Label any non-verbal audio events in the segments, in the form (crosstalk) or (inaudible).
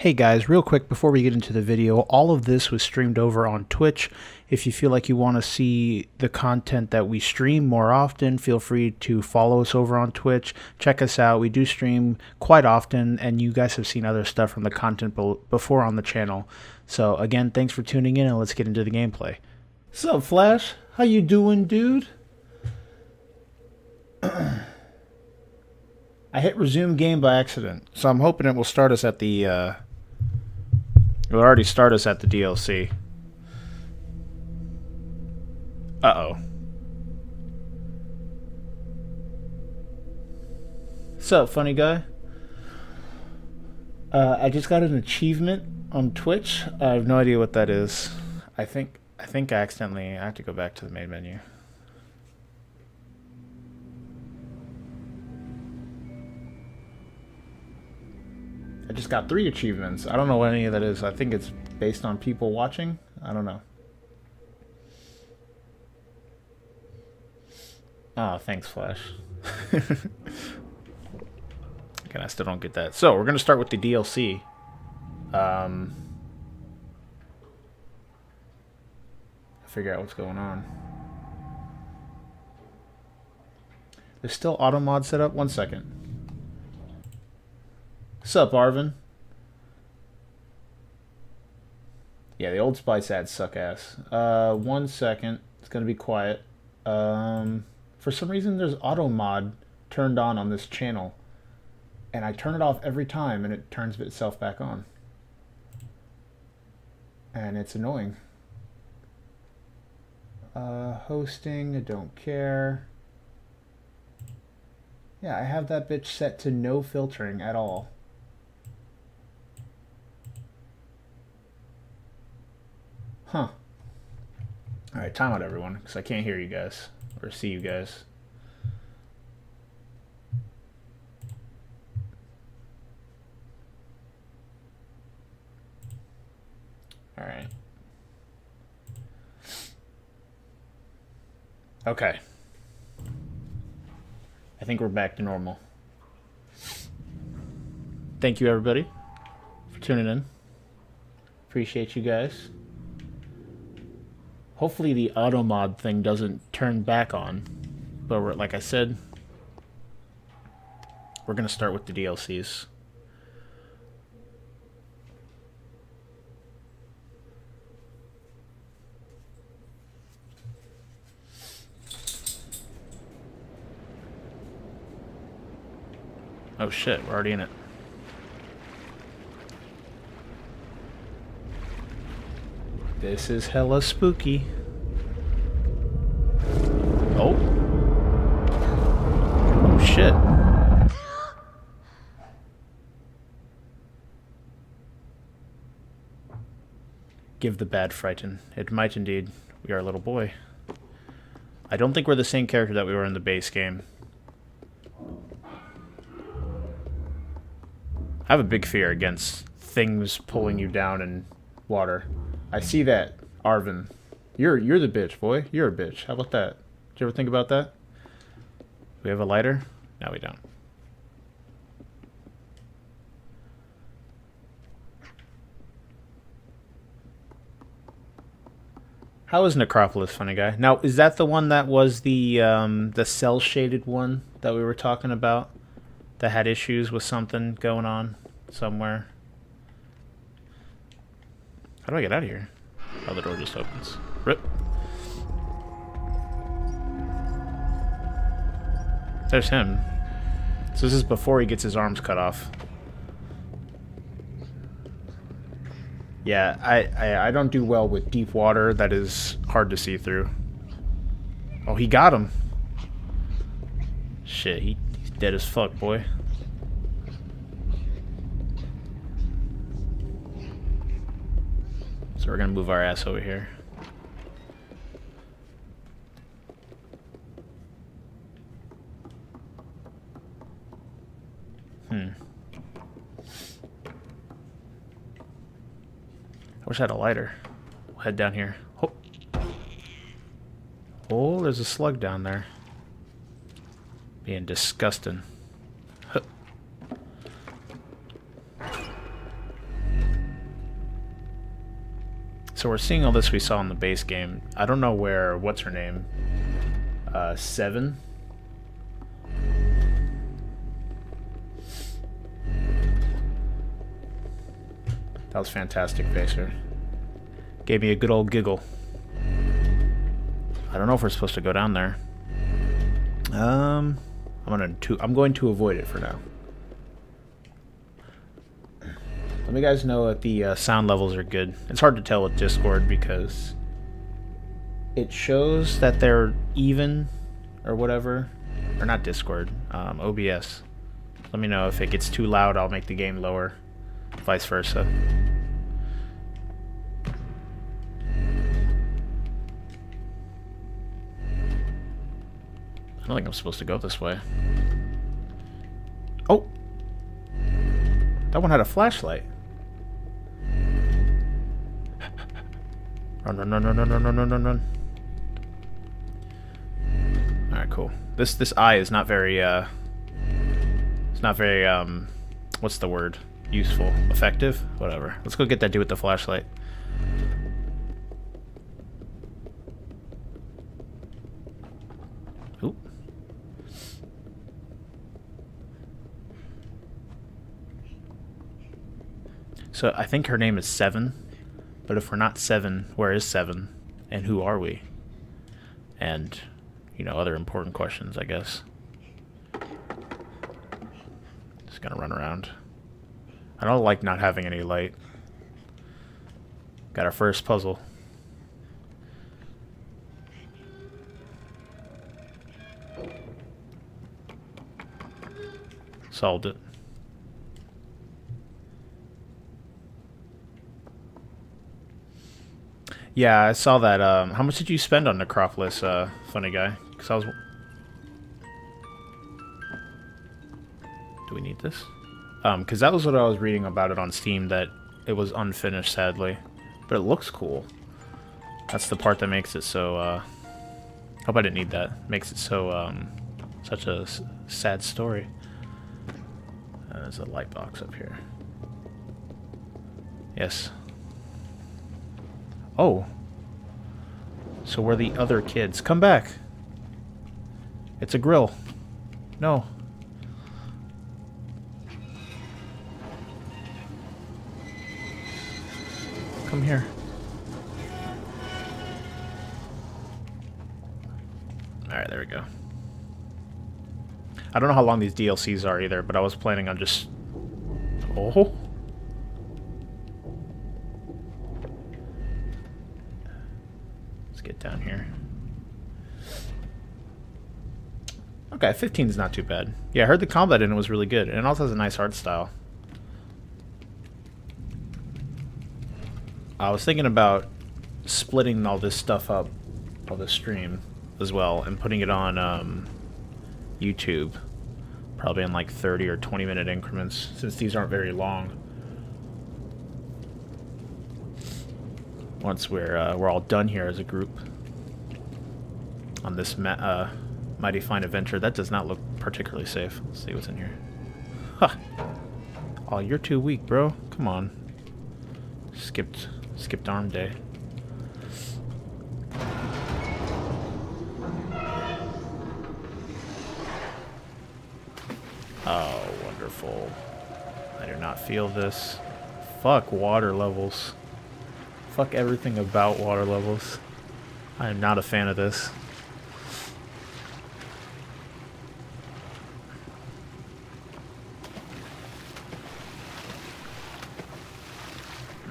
Hey guys, real quick before we get into the video, all of this was streamed over on Twitch. If you feel like you want to see the content that we stream more often, feel free to follow us over on Twitch. Check us out. We do stream quite often, and you guys have seen other stuff from the content before on the channel. So again, thanks for tuning in, and let's get into the gameplay. Sup, Flash? How you doing, dude? (clears throat) I hit resume game by accident, so I'm hoping it will start us at the... Uh It'll already start us at the DLC. Uh-oh. What's up, funny guy? Uh, I just got an achievement on Twitch. I have no idea what that is. I think I think I accidentally I have to go back to the main menu. I just got three achievements. I don't know what any of that is. I think it's based on people watching. I don't know. Oh, thanks, Flash. (laughs) Again, I still don't get that. So, we're going to start with the DLC. Um, figure out what's going on. There's still auto mod set up? One second. Sup, Arvin? Yeah, the Old Spice ads suck ass. Uh, one second. It's going to be quiet. Um, for some reason, there's auto mod turned on on this channel. And I turn it off every time, and it turns itself back on. And it's annoying. Uh, hosting, I don't care. Yeah, I have that bitch set to no filtering at all. Huh. Alright, time out everyone, because I can't hear you guys, or see you guys. Alright. Okay. I think we're back to normal. Thank you everybody for tuning in. Appreciate you guys. Hopefully the auto mod thing doesn't turn back on. But like I said, we're going to start with the DLCs. Oh shit, we're already in it. This is hella spooky. Oh. Oh shit. Give the bad frighten. It might indeed. We are a little boy. I don't think we're the same character that we were in the base game. I have a big fear against things pulling you down in water. I see that, Arvin. You're you're the bitch, boy. You're a bitch. How about that? Did you ever think about that? We have a lighter? No, we don't. How is Necropolis, funny guy? Now, is that the one that was the um, the cell shaded one that we were talking about? That had issues with something going on somewhere? How do I get out of here? Oh, the door just opens. Rip. There's him. So this is before he gets his arms cut off. Yeah, I, I, I don't do well with deep water that is hard to see through. Oh, he got him. Shit, he, he's dead as fuck, boy. We're gonna move our ass over here. Hmm. I wish I had a lighter. We'll head down here. Oh. oh, there's a slug down there. Being disgusting. So we're seeing all this we saw in the base game. I don't know where, what's her name? Uh, Seven? That was fantastic, Pacer. Gave me a good old giggle. I don't know if we're supposed to go down there. Um, I'm gonna to I'm going to avoid it for now. Let me guys know if the uh, sound levels are good. It's hard to tell with Discord because it shows that they're even or whatever, or not Discord, um, OBS. Let me know if it gets too loud. I'll make the game lower, vice versa. I don't think I'm supposed to go this way. Oh! That one had a flashlight. Run, run, run, run, run, run, run, run, run. Alright, cool. This this eye is not very, uh... It's not very, um... What's the word? Useful. Effective? Whatever. Let's go get that dude with the flashlight. Oop. So I think her name is Seven. But if we're not Seven, where is Seven? And who are we? And, you know, other important questions, I guess. Just gonna run around. I don't like not having any light. Got our first puzzle. Solved it. Yeah, I saw that. Um, how much did you spend on Necropolis, uh, funny guy? Because I was... Do we need this? Um, because that was what I was reading about it on Steam, that it was unfinished, sadly. But it looks cool. That's the part that makes it so, uh... Hope I didn't need that. Makes it so, um... Such a sad story. Uh, there's a light box up here. Yes. Oh. So we're the other kids. Come back. It's a grill. No. Come here. Alright, there we go. I don't know how long these DLCs are either, but I was planning on just... Oh? Let's get down here. Okay, 15 is not too bad. Yeah, I heard the combat in it was really good, and it also has a nice art style. I was thinking about splitting all this stuff up, all the stream as well, and putting it on um, YouTube, probably in like 30 or 20 minute increments, since these aren't very long. Once we're uh, we're all done here as a group on this uh, mighty fine adventure, that does not look particularly safe. Let's see what's in here. Huh. Oh, you're too weak, bro. Come on. Skipped skipped arm day. Oh, wonderful. I do not feel this. Fuck water levels. Fuck everything about water levels. I am not a fan of this.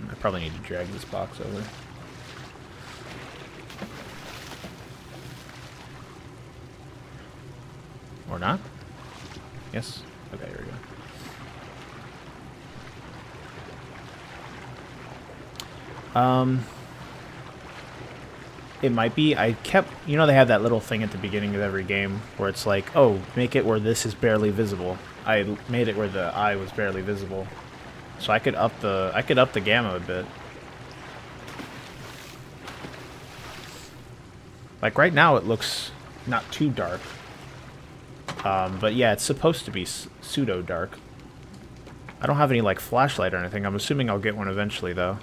I probably need to drag this box over. Or not? Yes? Okay, here we go. Um, it might be. I kept, you know, they have that little thing at the beginning of every game where it's like, oh, make it where this is barely visible. I made it where the eye was barely visible, so I could up the, I could up the gamma a bit. Like right now, it looks not too dark. Um, but yeah, it's supposed to be pseudo dark. I don't have any like flashlight or anything. I'm assuming I'll get one eventually, though.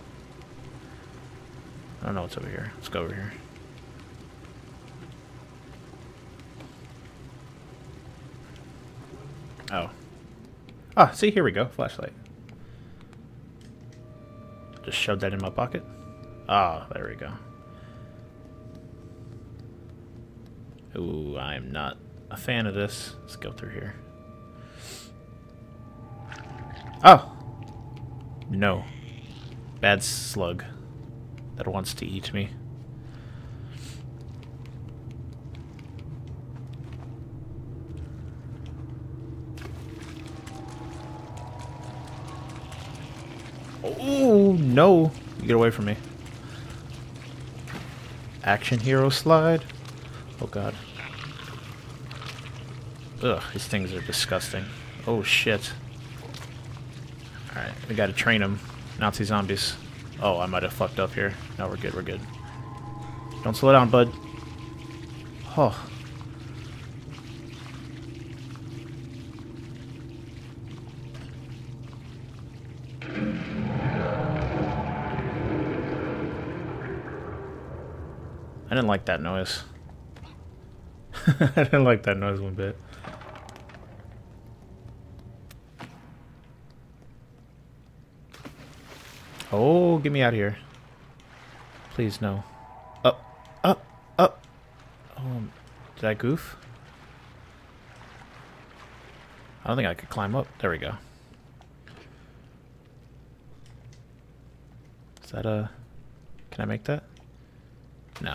I don't know what's over here. Let's go over here. Oh. Ah, see, here we go. Flashlight. Just shove that in my pocket. Ah, there we go. Ooh, I'm not a fan of this. Let's go through here. Oh! No. Bad slug that wants to eat me. No. Get away from me. Action hero slide. Oh, God. Ugh, these things are disgusting. Oh, shit. Alright, we gotta train them. Nazi zombies. Oh, I might have fucked up here. No, we're good, we're good. Don't slow down, bud. Oh. Didn't like that noise. (laughs) I didn't like that noise one bit. Oh, get me out of here. Please, no. Up, up, up. Oh, did I goof? I don't think I could climb up. There we go. Is that a... Can I make that? No.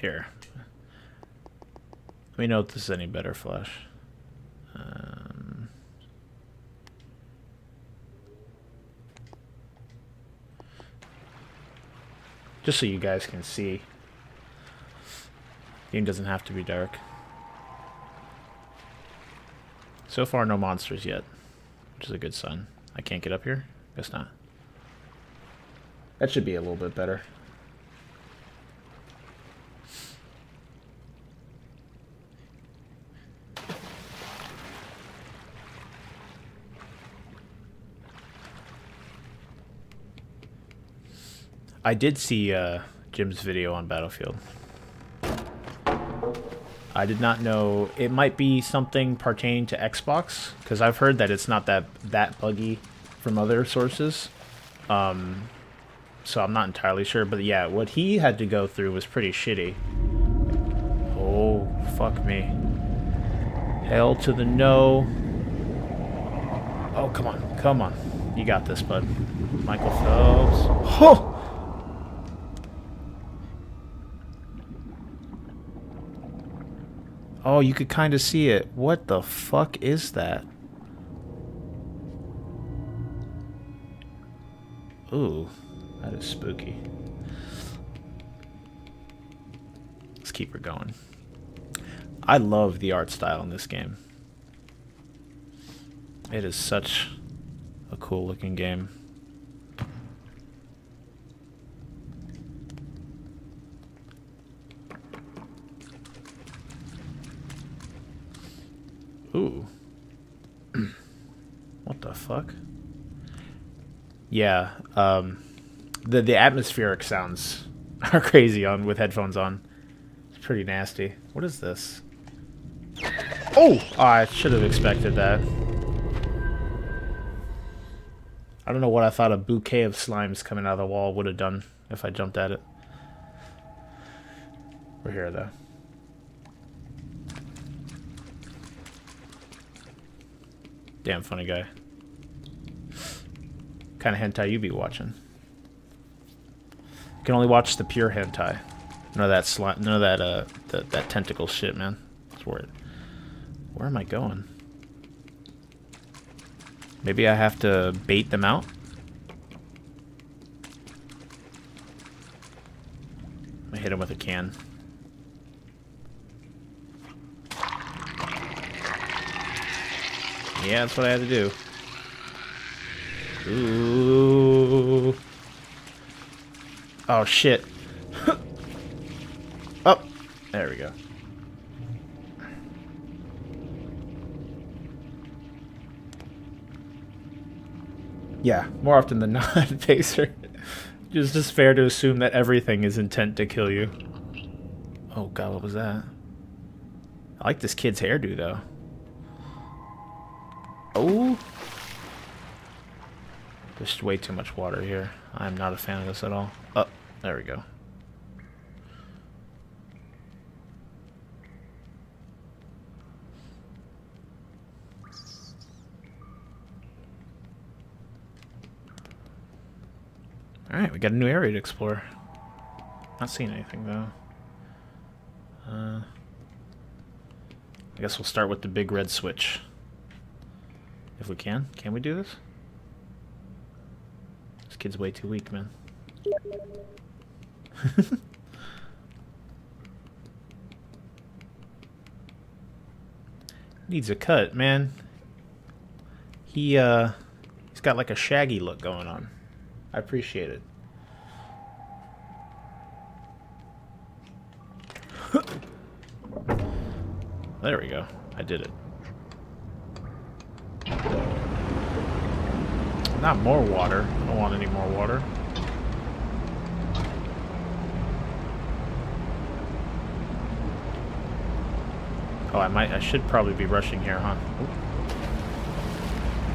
Here. Let me know if this is any better, Flash. Um, just so you guys can see. Game doesn't have to be dark. So far, no monsters yet, which is a good sign. I can't get up here? Guess not. That should be a little bit better. I did see uh, Jim's video on Battlefield. I did not know it might be something pertaining to Xbox because I've heard that it's not that that buggy from other sources. Um, so I'm not entirely sure, but yeah, what he had to go through was pretty shitty. Oh, fuck me. Hell to the no. Oh, come on, come on. You got this, bud. Michael Phelps. Oh! Oh, you could kind of see it. What the fuck is that? Ooh, that is spooky. Let's keep her going. I love the art style in this game. It is such a cool looking game. Ooh. (clears throat) what the fuck? Yeah, um, the the atmospheric sounds (laughs) are crazy on with headphones on. It's pretty nasty. What is this? Oh, oh I should have expected that. I don't know what I thought a bouquet of slimes coming out of the wall would have done if I jumped at it. We're here though. Damn funny guy. kind of hentai you be watching? You can only watch the pure hentai. None of that slime, none of that uh, that, that tentacle shit, man. That's where. Where am I going? Maybe I have to bait them out. I hit him with a can. Yeah, that's what I had to do. Ooh. Oh, shit. Up. (laughs) oh, there we go. Yeah, more often than (laughs) not, Pacer. It's just fair to assume that everything is intent to kill you. Oh god, what was that? I like this kid's hairdo, though. Oh! There's way too much water here. I'm not a fan of this at all. Oh, there we go. Alright, we got a new area to explore. Not seeing anything, though. Uh, I guess we'll start with the big red switch. If we can. Can we do this? This kid's way too weak, man. (laughs) Needs a cut, man. He, uh, he's got like a shaggy look going on. I appreciate it. (coughs) there we go. I did it. Not more water. I don't want any more water. Oh, I might, I should probably be rushing here, huh?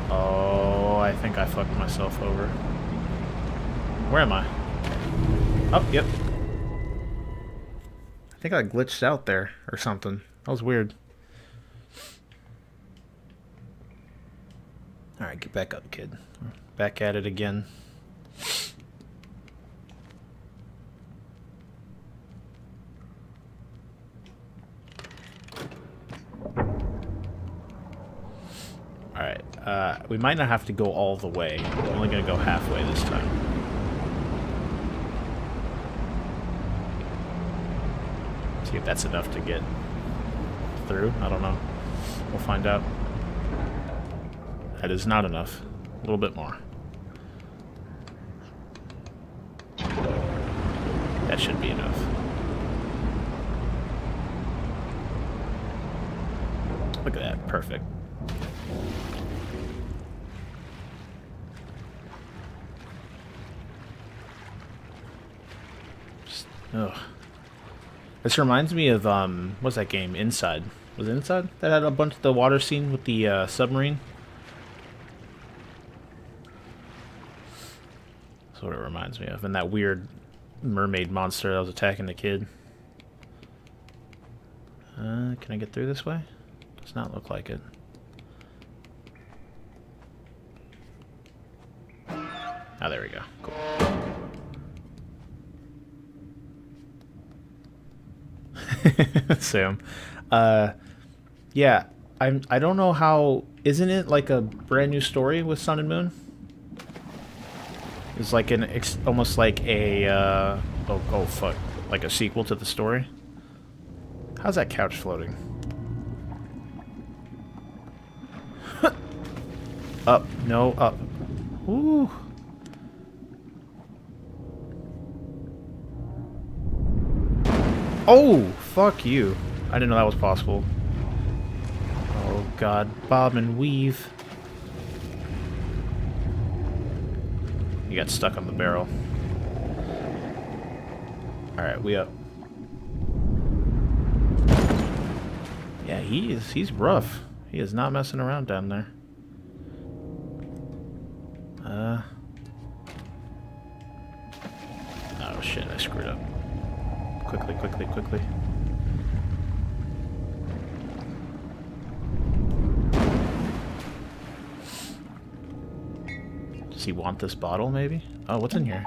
Oh, I think I fucked myself over. Where am I? Oh, yep. I think I glitched out there or something. That was weird. Alright, get back up, kid. Back at it again. Alright, uh, we might not have to go all the way. We're only going to go halfway this time. See if that's enough to get through. I don't know. We'll find out. That is not enough. A little bit more. That should be enough. Look at that. Perfect. Just, ugh. This reminds me of, um, what's that game? Inside. Was it Inside? That had a bunch of the water scene with the uh, submarine? That's what it reminds me of. And that weird mermaid monster that was attacking the kid. Uh, can I get through this way? Does not look like it. Oh, there we go. Cool. (laughs) Sam. Uh, yeah, I'm. I don't know how. Isn't it like a brand new story with Sun and Moon? It's like an ex almost like a uh, oh oh fuck, like a sequel to the story. How's that couch floating? (laughs) up, no, up. Ooh. Oh, fuck you. I didn't know that was possible. Oh god, bob and weave. Got stuck on the barrel. Alright, we up. Yeah, he is he's rough. He is not messing around down there. Uh Oh shit, I screwed up. Quickly, quickly, quickly. Does he want this bottle, maybe? Oh, what's in here?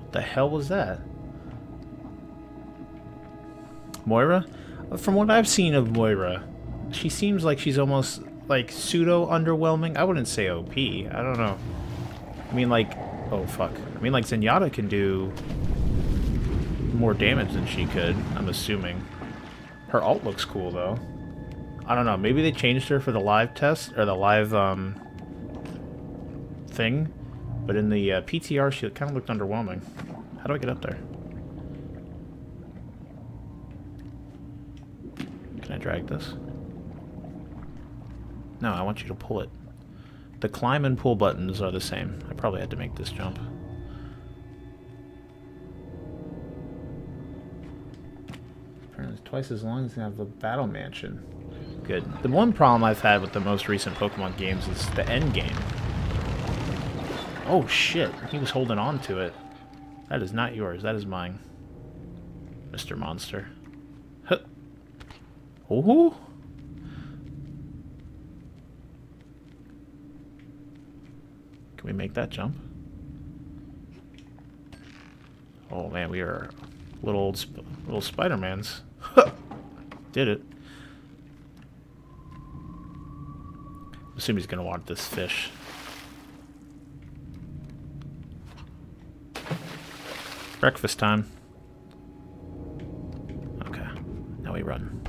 What the hell was that? Moira? Uh, from what I've seen of Moira, she seems like she's almost like pseudo underwhelming. I wouldn't say OP. I don't know. I mean like oh fuck. I mean like Zenyatta can do more damage than she could, I'm assuming. Her alt looks cool though. I don't know, maybe they changed her for the live test or the live um thing. But in the uh, PTR she kind of looked underwhelming. How do I get up there? Can I drag this? No, I want you to pull it. The climb and pull buttons are the same. I probably had to make this jump. Apparently it's twice as long as you have the Battle Mansion. Good. The one problem I've had with the most recent Pokemon games is the end game. Oh shit, he was holding on to it. That is not yours, that is mine. Mr. Monster. Huh. Ooh. Can we make that jump? Oh man, we are little old sp little Spider-Mans. Did it. Assume he's gonna want this fish. Breakfast time. Okay, now we run.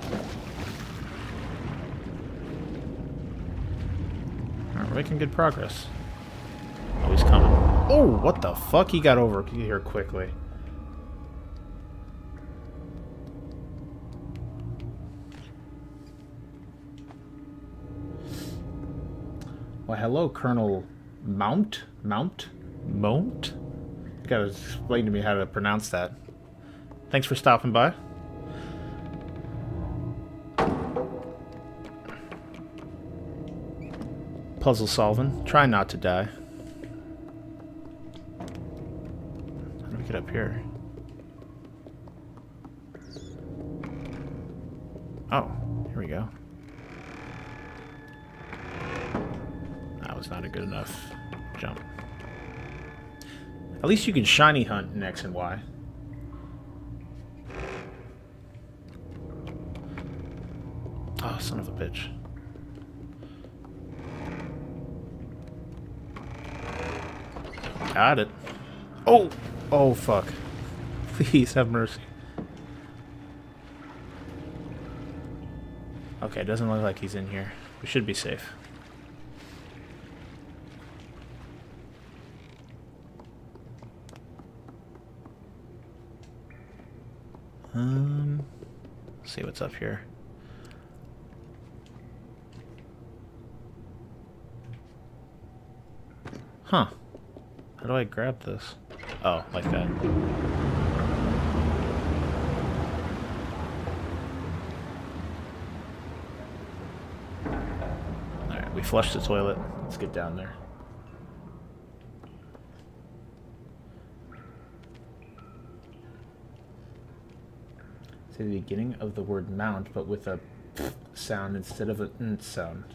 Alright, we're making good progress. Oh, he's coming. Oh, what the fuck? He got over here quickly. Well, hello, Colonel Mount? Mount? Mount? You gotta explain to me how to pronounce that. Thanks for stopping by. Puzzle solving. Try not to die. How do we get up here? Oh, here we go. That was not a good enough jump. At least you can shiny hunt in X and Y. Oh, son of a bitch. Got it. Oh! Oh, fuck. (laughs) Please have mercy. Okay, it doesn't look like he's in here. We should be safe. Um, see what's up here. Huh. How do I grab this? Oh, like that. Alright, we flushed the toilet. Let's get down there. Say the beginning of the word mount, but with a sound instead of a n sound.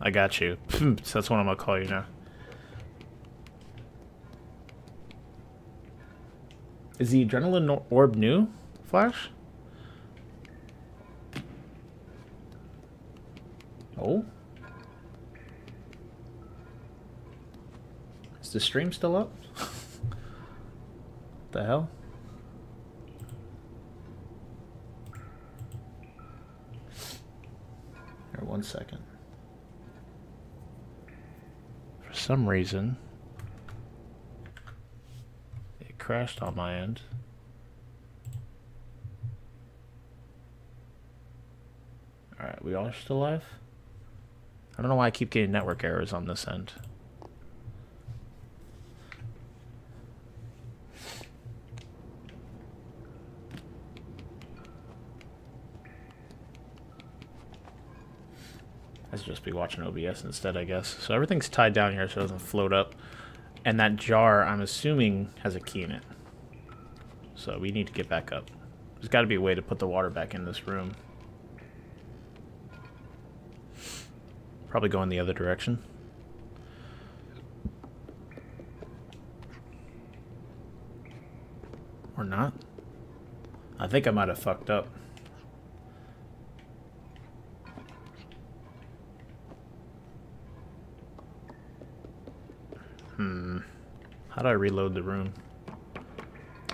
I got you. That's what I'm gonna call you now. Is the adrenaline orb new, Flash? Oh? Is the stream still up? (laughs) the hell? Here, one second. For some reason, it crashed on my end. Alright, we all still alive? I don't know why I keep getting network errors on this end. I should just be watching OBS instead, I guess. So everything's tied down here so it doesn't float up. And that jar, I'm assuming, has a key in it. So we need to get back up. There's got to be a way to put the water back in this room. Probably going the other direction. Or not. I think I might have fucked up. How do I reload the room?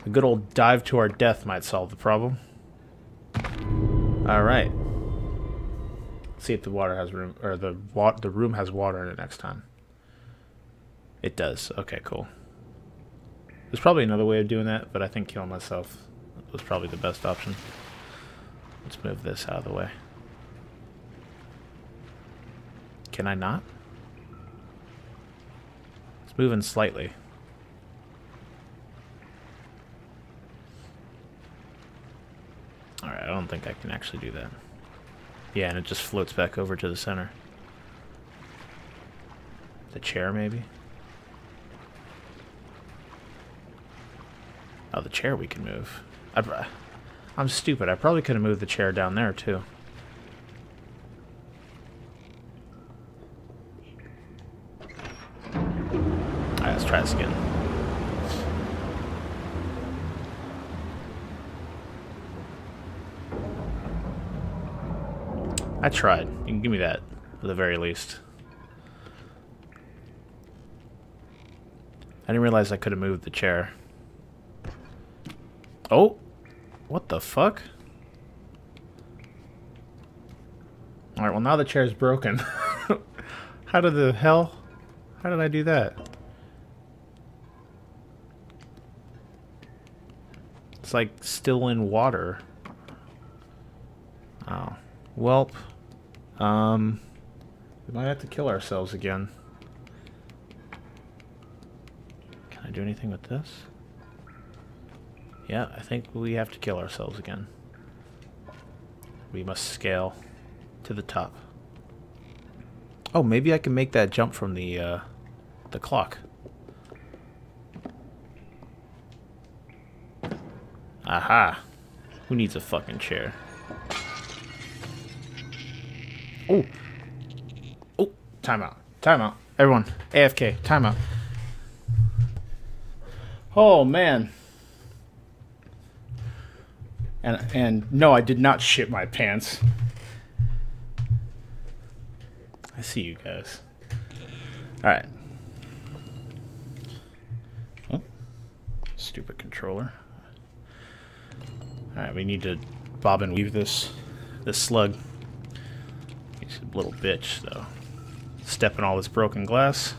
A good old dive to our death might solve the problem. Alright. See if the water has room, or the wa the room has water in it next time. It does. Okay, cool. There's probably another way of doing that, but I think killing myself was probably the best option. Let's move this out of the way. Can I not? It's moving slightly. Alright, I don't think I can actually do that. Yeah, and it just floats back over to the center. The chair, maybe? Oh, the chair we can move. I'd, I'm stupid. I probably could have moved the chair down there, too. Alright, let's try this again. I tried. You can give me that, at the very least. I didn't realize I could have moved the chair. Oh! What the fuck? Alright, well now the chair's broken. (laughs) How did the hell? How did I do that? It's like still in water. Oh. Welp. Um, we might have to kill ourselves again. Can I do anything with this? Yeah, I think we have to kill ourselves again. We must scale to the top. Oh, maybe I can make that jump from the, uh, the clock. Aha! Who needs a fucking chair? Oh! Oh! Timeout. Timeout. Everyone, AFK. Timeout. Oh, man. And, and no, I did not shit my pants. I see you guys. Alright. Oh. Stupid controller. Alright, we need to bob and weave this this slug. He's a little bitch, though. Stepping all this broken glass.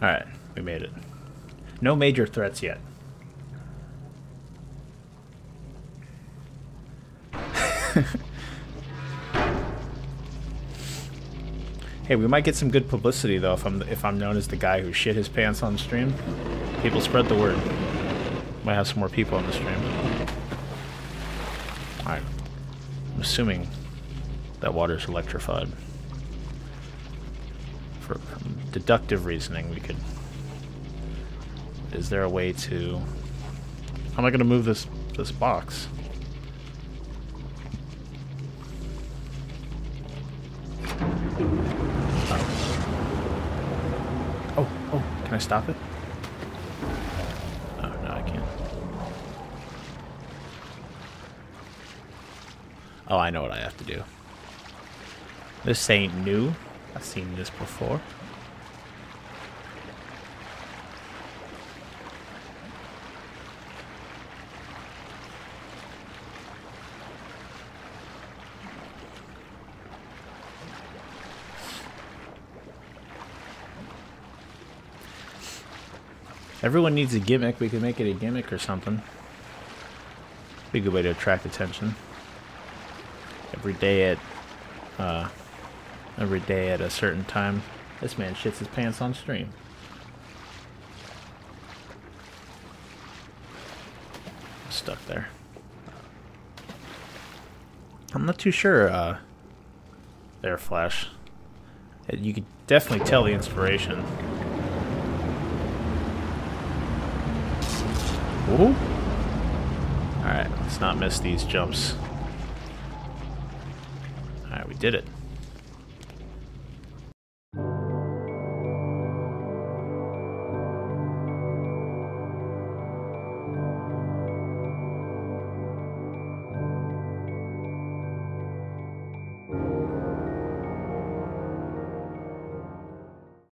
Alright, we made it. No major threats yet. Hey, we might get some good publicity though if I'm if I'm known as the guy who shit his pants on stream. People spread the word. Might have some more people on the stream. Alright. I'm assuming that water's electrified for deductive reasoning, we could... Is there a way to... How am I going to move this, this box? I stop it? Oh, no, I can't. Oh, I know what I have to do. This ain't new. I've seen this before. Everyone needs a gimmick. We could make it a gimmick or something. Be a good way to attract attention. Every day at, uh, every day at a certain time, this man shits his pants on stream. Stuck there. I'm not too sure, uh, there, Flash. You could definitely tell the inspiration. Ooh. Alright, let's not miss these jumps. Alright, we did it.